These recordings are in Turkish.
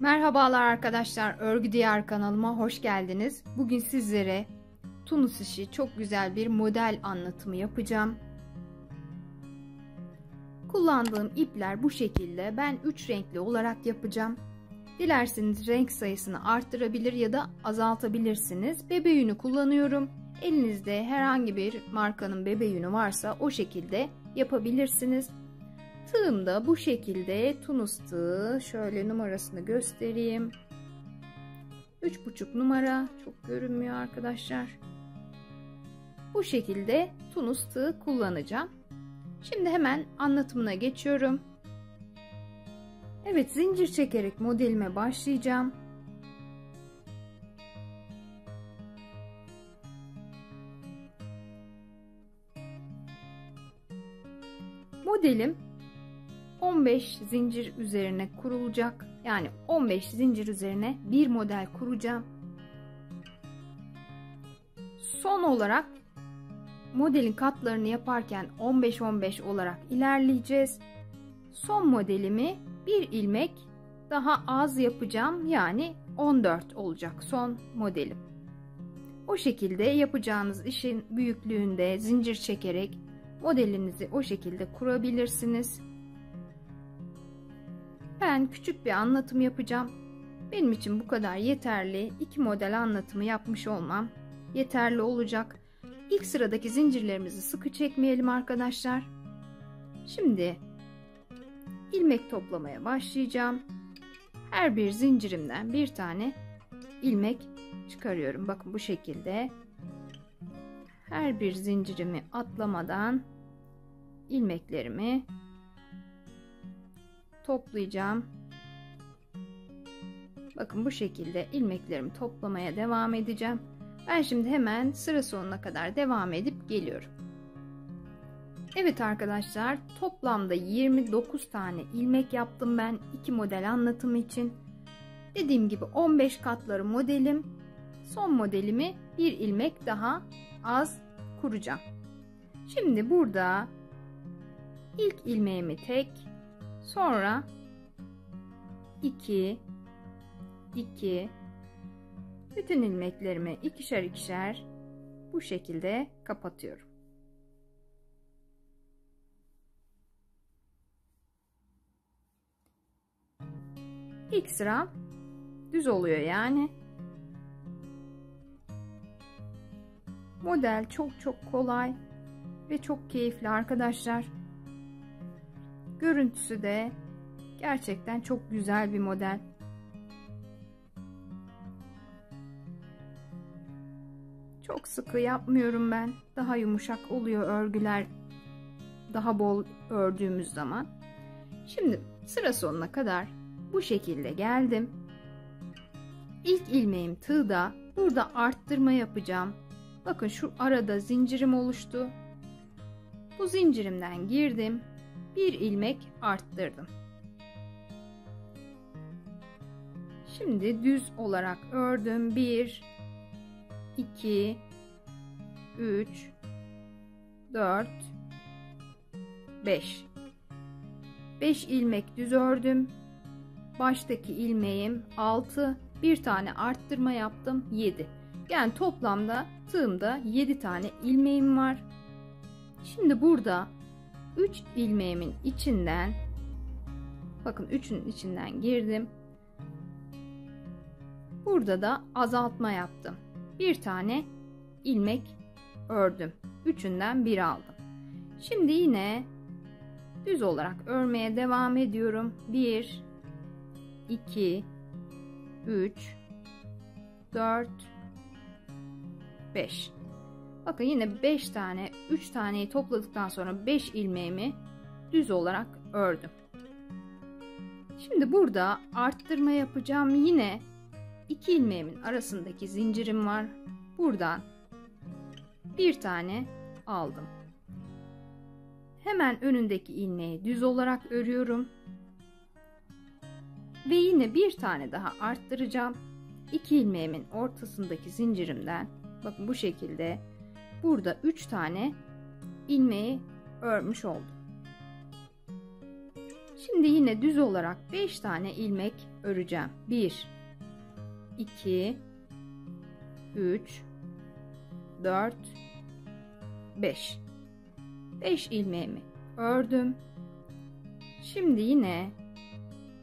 Merhabalar arkadaşlar, Örgü Diyar kanalıma hoş geldiniz. Bugün sizlere Tunus işi çok güzel bir model anlatımı yapacağım. Kullandığım ipler bu şekilde. Ben 3 renkli olarak yapacağım. Dilerseniz renk sayısını arttırabilir ya da azaltabilirsiniz. Bebe yünü kullanıyorum. Elinizde herhangi bir markanın bebe yünü varsa o şekilde yapabilirsiniz. Tığım da bu şekilde Tunus tığı. Şöyle numarasını göstereyim. 3,5 numara. Çok görünmüyor arkadaşlar. Bu şekilde Tunus tığı kullanacağım. Şimdi hemen anlatımına geçiyorum. Evet zincir çekerek modelime başlayacağım. Modelim 15 zincir üzerine kurulacak. Yani 15 zincir üzerine bir model kuracağım. Son olarak modelin katlarını yaparken 15-15 olarak ilerleyeceğiz. Son modelimi bir ilmek daha az yapacağım. Yani 14 olacak son modelim. O şekilde yapacağınız işin büyüklüğünde zincir çekerek modelinizi o şekilde kurabilirsiniz. Ben küçük bir anlatım yapacağım. Benim için bu kadar yeterli. İki model anlatımı yapmış olmam yeterli olacak. İlk sıradaki zincirlerimizi sıkı çekmeyelim arkadaşlar. Şimdi ilmek toplamaya başlayacağım. Her bir zincirimden bir tane ilmek çıkarıyorum. Bakın bu şekilde. Her bir zincirimi atlamadan ilmeklerimi toplayacağım. Bakın bu şekilde ilmeklerimi toplamaya devam edeceğim. Ben şimdi hemen sıra sonuna kadar devam edip geliyorum. Evet arkadaşlar toplamda 29 tane ilmek yaptım ben iki model anlatımı için. Dediğim gibi 15 katları modelim. Son modelimi bir ilmek daha az kuracağım. Şimdi burada ilk ilmeğimi tek Sonra 2 2 bütün ilmeklerimi ikişer ikişer bu şekilde kapatıyorum. İlk sıra düz oluyor yani. Model çok çok kolay ve çok keyifli arkadaşlar. Görüntüsü de gerçekten çok güzel bir model. Çok sıkı yapmıyorum ben. Daha yumuşak oluyor örgüler daha bol ördüğümüz zaman. Şimdi sıra sonuna kadar bu şekilde geldim. İlk ilmeğim tığda. Burada arttırma yapacağım. Bakın şu arada zincirim oluştu. Bu zincirimden girdim bir ilmek arttırdım. Şimdi düz olarak ördüm. 1 2 3 4 5 5 ilmek düz ördüm. Baştaki ilmeğim 6, bir tane arttırma yaptım 7. Yani toplamda tığımda 7 tane ilmeğim var. Şimdi burada 3 ilmeğimin içinden bakın 3'ün içinden girdim. Burada da azaltma yaptım. Bir tane ilmek ördüm. Üçünden bir aldım. Şimdi yine düz olarak örmeye devam ediyorum. 1 2 3 4 5 Bakın yine 5 tane 3 taneyi topladıktan sonra 5 ilmeğimi düz olarak ördüm. Şimdi burada arttırma yapacağım. Yine 2 ilmeğimin arasındaki zincirim var. Buradan bir tane aldım. Hemen önündeki ilmeği düz olarak örüyorum. Ve yine bir tane daha arttıracağım. 2 ilmeğimin ortasındaki zincirimden bakın bu şekilde burada 3 tane ilmeği örmüş oldum. Şimdi yine düz olarak 5 tane ilmek öreceğim. 1 2 3 4 5 5 ilmeğimi ördüm. Şimdi yine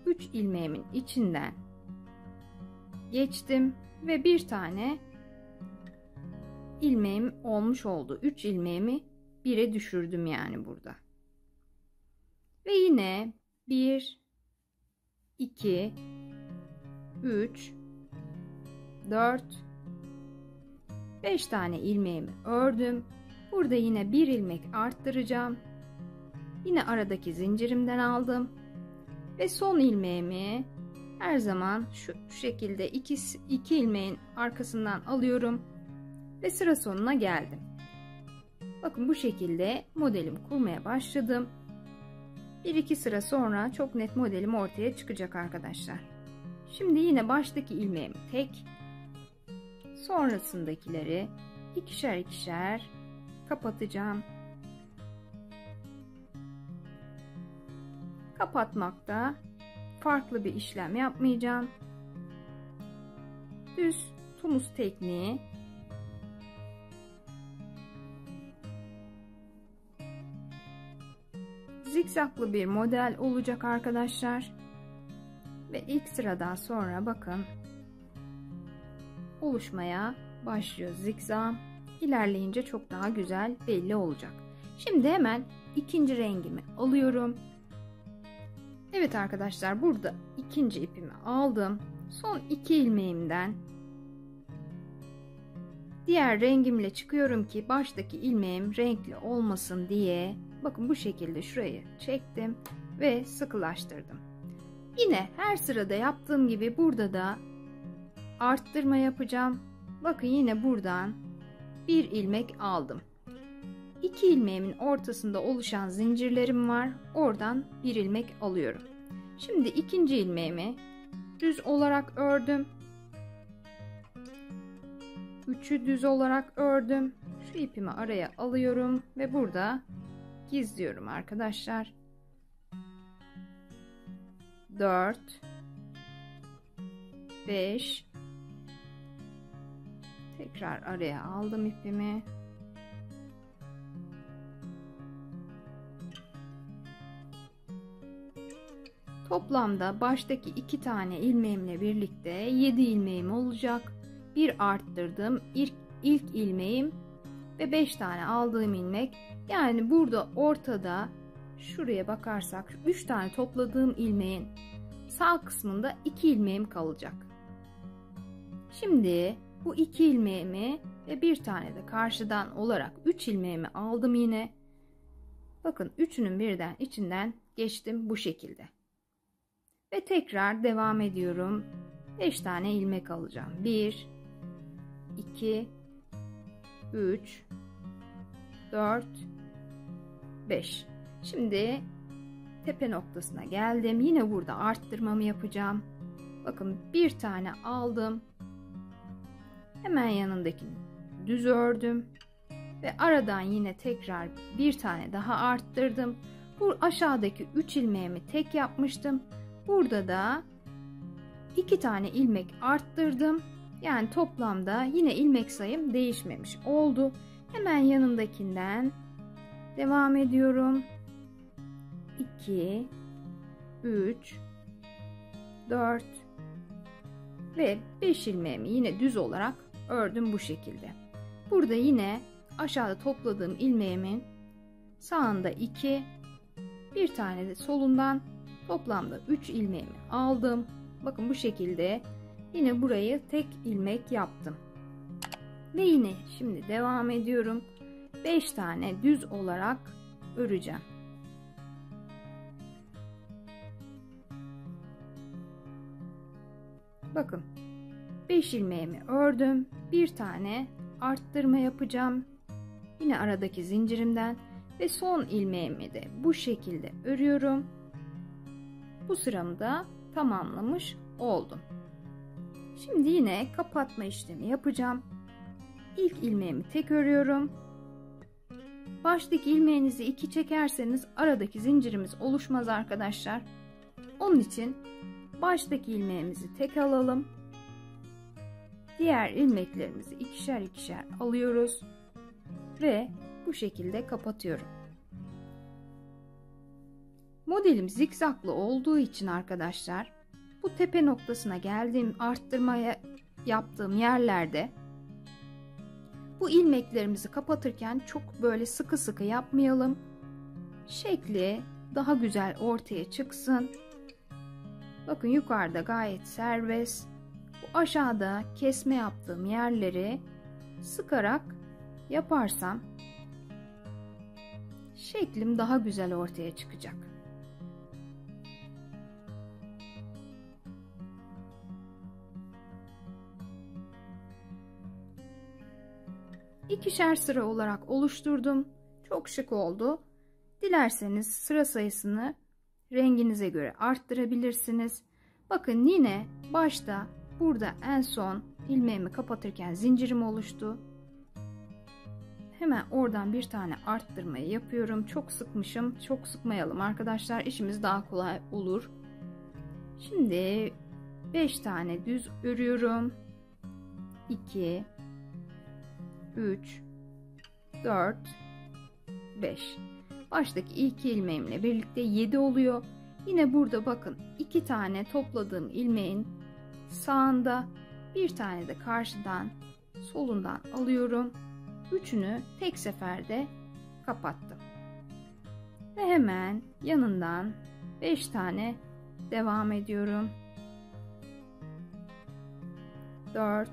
3 ilmeğimin içinden geçtim ve bir tane ilmeğim olmuş oldu. 3 ilmeğimi 1'e düşürdüm yani burada. Ve yine 1 2 3 4 5 tane ilmeğimi ördüm. Burada yine bir ilmek arttıracağım. Yine aradaki zincirimden aldım. Ve son ilmeğimi her zaman şu, şekilde iki, iki ilmeğin arkasından alıyorum. Ve sıra sonuna geldim. Bakın bu şekilde modelimi kurmaya başladım. 1-2 sıra sonra çok net modelim ortaya çıkacak arkadaşlar. Şimdi yine baştaki ilmeğimi tek, sonrasındakileri ikişer ikişer kapatacağım. Kapatmakta farklı bir işlem yapmayacağım. Düz tumuz tekniği zikzaklı bir model olacak arkadaşlar. Ve ilk sıradan sonra bakın oluşmaya başlıyor zikzak. İlerleyince çok daha güzel belli olacak. Şimdi hemen ikinci rengimi alıyorum. Evet arkadaşlar burada ikinci ipimi aldım. Son iki ilmeğimden diğer rengimle çıkıyorum ki baştaki ilmeğim renkli olmasın diye bakın bu şekilde şurayı çektim ve sıkılaştırdım. Yine her sırada yaptığım gibi burada da arttırma yapacağım. Bakın yine buradan bir ilmek aldım. İki ilmeğimin ortasında oluşan zincirlerim var. Oradan bir ilmek alıyorum. Şimdi ikinci ilmeğimi düz olarak ördüm. Üçü düz olarak ördüm. Şu ipimi araya alıyorum ve burada gizliyorum arkadaşlar. 4 5 tekrar araya aldım ipimi Toplamda baştaki iki tane ilmeğimle birlikte 7 ilmeğim olacak. Bir arttırdım. İlk, ilk ilmeğim ve 5 tane aldığım ilmek. Yani burada ortada şuraya bakarsak 3 tane topladığım ilmeğin sağ kısmında 2 ilmeğim kalacak. Şimdi bu 2 ilmeğimi ve bir tane de karşıdan olarak 3 ilmeğimi aldım yine. Bakın üçünün birden içinden geçtim bu şekilde. Ve tekrar devam ediyorum. 5 tane ilmek alacağım. 1 2 3 4 5 Şimdi tepe noktasına geldim. Yine burada arttırmamı yapacağım. Bakın bir tane aldım. Hemen yanındakini düz ördüm. Ve aradan yine tekrar bir tane daha arttırdım. Bu aşağıdaki 3 ilmeğimi tek yapmıştım. Burada da iki tane ilmek arttırdım. Yani toplamda yine ilmek sayım değişmemiş oldu. Hemen yanındakinden devam ediyorum. 2 3 4 ve 5 ilmeğimi yine düz olarak ördüm bu şekilde. Burada yine aşağıda topladığım ilmeğimin sağında 2 bir tane de solundan Toplamda 3 ilmeğimi aldım. Bakın bu şekilde yine burayı tek ilmek yaptım. Ve yine şimdi devam ediyorum. 5 tane düz olarak öreceğim. Bakın 5 ilmeğimi ördüm. Bir tane arttırma yapacağım. Yine aradaki zincirimden ve son ilmeğimi de bu şekilde örüyorum bu sıramı da tamamlamış oldum. Şimdi yine kapatma işlemi yapacağım. İlk ilmeğimi tek örüyorum. baştaki ilmeğinizi iki çekerseniz aradaki zincirimiz oluşmaz arkadaşlar. Onun için baştaki ilmeğimizi tek alalım. Diğer ilmeklerimizi ikişer ikişer alıyoruz ve bu şekilde kapatıyorum. Modelim zikzaklı olduğu için arkadaşlar bu tepe noktasına geldiğim arttırmaya yaptığım yerlerde bu ilmeklerimizi kapatırken çok böyle sıkı sıkı yapmayalım. Şekli daha güzel ortaya çıksın. Bakın yukarıda gayet serbest. Bu aşağıda kesme yaptığım yerleri sıkarak yaparsam şeklim daha güzel ortaya çıkacak. İkişer sıra olarak oluşturdum. Çok şık oldu. Dilerseniz sıra sayısını renginize göre arttırabilirsiniz. Bakın yine başta burada en son ilmeğimi kapatırken zincirim oluştu. Hemen oradan bir tane arttırmayı yapıyorum. Çok sıkmışım. Çok sıkmayalım arkadaşlar. İşimiz daha kolay olur. Şimdi 5 tane düz örüyorum. 2 3 4 5 baştaki ilk ilmeğimle birlikte 7 oluyor. Yine burada bakın iki tane topladığım ilmeğin sağında bir tane de karşıdan solundan alıyorum. Üçünü tek seferde kapattım. Ve hemen yanından 5 tane devam ediyorum. 4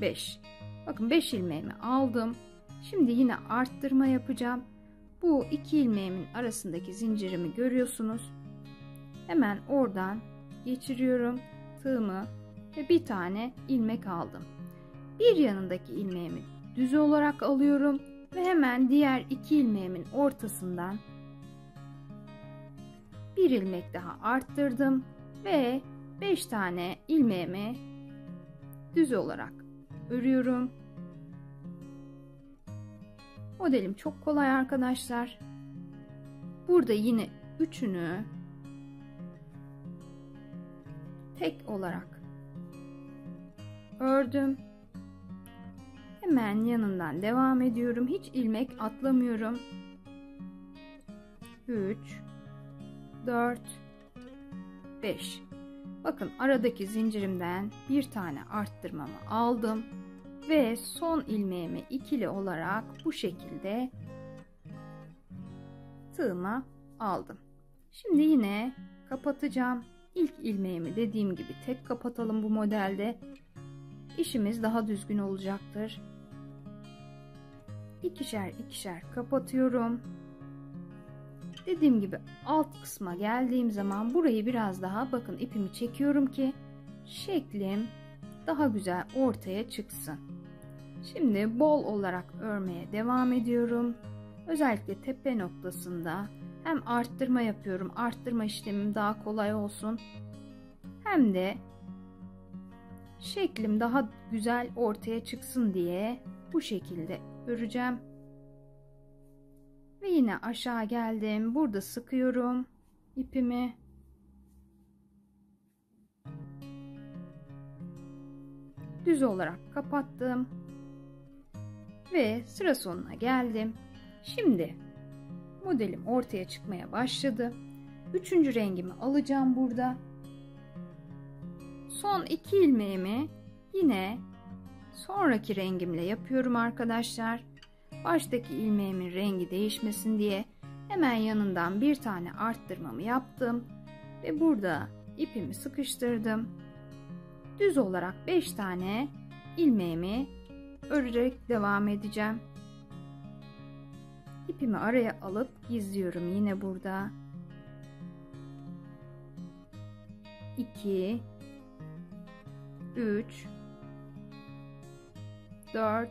5 Bakın 5 ilmeğimi aldım. Şimdi yine arttırma yapacağım. Bu iki ilmeğimin arasındaki zincirimi görüyorsunuz. Hemen oradan geçiriyorum tığımı ve bir tane ilmek aldım. Bir yanındaki ilmeğimi düz olarak alıyorum ve hemen diğer iki ilmeğimin ortasından bir ilmek daha arttırdım ve 5 tane ilmeğimi düz olarak örüyorum. Modelim çok kolay arkadaşlar. Burada yine üçünü tek olarak ördüm. Hemen yanından devam ediyorum. Hiç ilmek atlamıyorum. 3 4 5 Bakın aradaki zincirimden bir tane arttırmamı aldım ve son ilmeğimi ikili olarak bu şekilde tığıma aldım. Şimdi yine kapatacağım. İlk ilmeğimi dediğim gibi tek kapatalım bu modelde. İşimiz daha düzgün olacaktır. İkişer ikişer kapatıyorum. Dediğim gibi alt kısma geldiğim zaman burayı biraz daha bakın ipimi çekiyorum ki şeklim daha güzel ortaya çıksın. Şimdi bol olarak örmeye devam ediyorum. Özellikle tepe noktasında hem arttırma yapıyorum. Arttırma işlemim daha kolay olsun. Hem de şeklim daha güzel ortaya çıksın diye bu şekilde öreceğim. Ve yine aşağı geldim. Burada sıkıyorum ipimi. Düz olarak kapattım. Ve sıra sonuna geldim. Şimdi modelim ortaya çıkmaya başladı. Üçüncü rengimi alacağım burada. Son iki ilmeğimi yine sonraki rengimle yapıyorum arkadaşlar. Baştaki ilmeğimin rengi değişmesin diye hemen yanından bir tane arttırmamı yaptım ve burada ipimi sıkıştırdım. Düz olarak 5 tane ilmeğimi örerek devam edeceğim. İpimi araya alıp gizliyorum yine burada. 2 3 4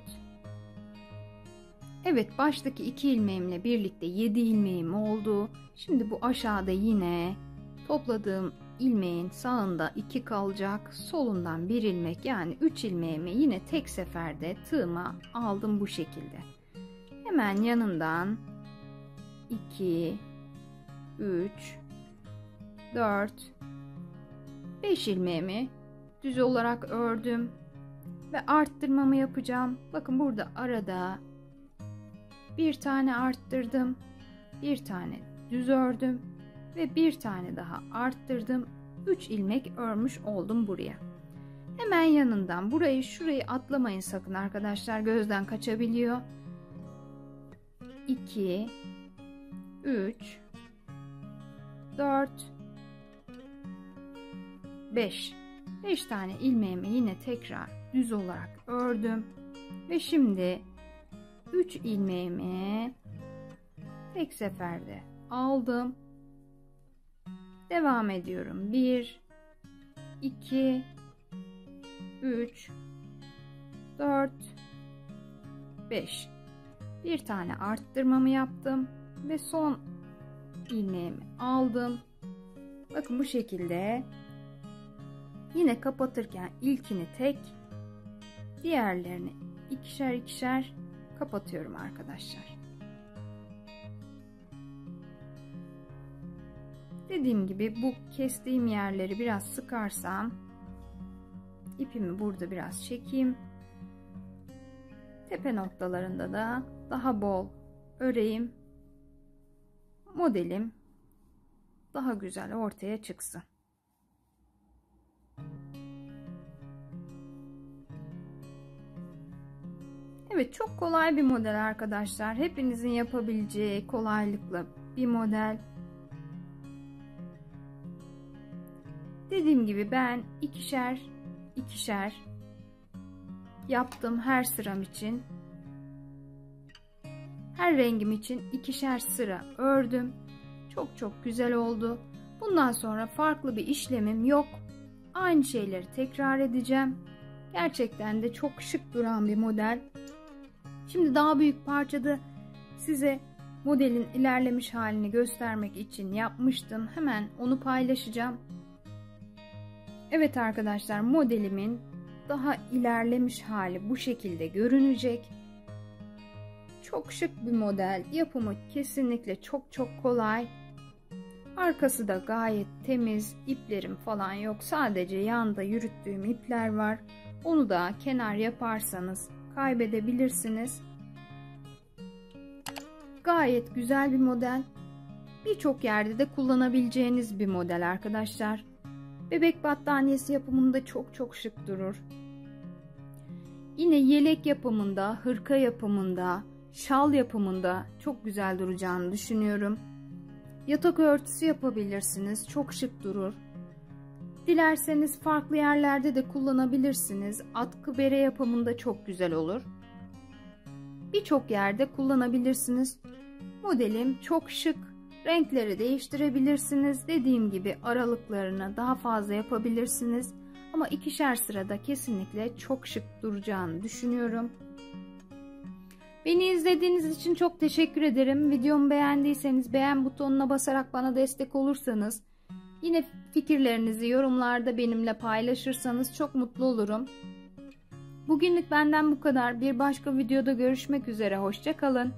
Evet baştaki iki ilmeğimle birlikte 7 ilmeğim oldu. Şimdi bu aşağıda yine topladığım ilmeğin sağında 2 kalacak. Solundan bir ilmek yani 3 ilmeğimi yine tek seferde tığıma aldım bu şekilde. Hemen yanından 2 3 4 5 ilmeğimi düz olarak ördüm ve arttırmamı yapacağım. Bakın burada arada bir tane arttırdım, bir tane düz ördüm ve bir tane daha arttırdım. 3 ilmek örmüş oldum buraya. Hemen yanından burayı şurayı atlamayın sakın arkadaşlar gözden kaçabiliyor. 2 3 4 5 5 tane ilmeğimi yine tekrar düz olarak ördüm ve şimdi 3 ilmeğimi tek seferde aldım devam ediyorum. 1 2 3 4 5 bir tane arttırmamı yaptım ve son ilmeğimi aldım. Bakın bu şekilde. Yine kapatırken ilkini tek diğerlerini ikişer ikişer kapatıyorum arkadaşlar dediğim gibi bu kestiğim yerleri biraz sıkarsam ipimi burada biraz çekeyim tepe noktalarında da daha bol öreyim modelim daha güzel ortaya çıksın Evet çok kolay bir model arkadaşlar. Hepinizin yapabileceği kolaylıkla bir model. Dediğim gibi ben ikişer ikişer yaptım her sıram için. Her rengim için ikişer sıra ördüm. Çok çok güzel oldu. Bundan sonra farklı bir işlemim yok. Aynı şeyleri tekrar edeceğim. Gerçekten de çok şık duran bir model. Şimdi daha büyük parçada size modelin ilerlemiş halini göstermek için yapmıştım. Hemen onu paylaşacağım. Evet arkadaşlar modelimin daha ilerlemiş hali bu şekilde görünecek. Çok şık bir model. Yapımı kesinlikle çok çok kolay. Arkası da gayet temiz. iplerim falan yok. Sadece yanda yürüttüğüm ipler var. Onu da kenar yaparsanız kaybedebilirsiniz. Gayet güzel bir model. Birçok yerde de kullanabileceğiniz bir model arkadaşlar. Bebek battaniyesi yapımında çok çok şık durur. Yine yelek yapımında, hırka yapımında, şal yapımında çok güzel duracağını düşünüyorum. Yatak örtüsü yapabilirsiniz. Çok şık durur. Dilerseniz farklı yerlerde de kullanabilirsiniz. Atkı bere yapımında çok güzel olur. Birçok yerde kullanabilirsiniz. Modelim çok şık. Renkleri değiştirebilirsiniz. Dediğim gibi aralıklarını daha fazla yapabilirsiniz. Ama ikişer sırada kesinlikle çok şık duracağını düşünüyorum. Beni izlediğiniz için çok teşekkür ederim. Videomu beğendiyseniz beğen butonuna basarak bana destek olursanız, yine fikirlerinizi yorumlarda benimle paylaşırsanız çok mutlu olurum. Bugünlük benden bu kadar. Bir başka videoda görüşmek üzere. Hoşçakalın.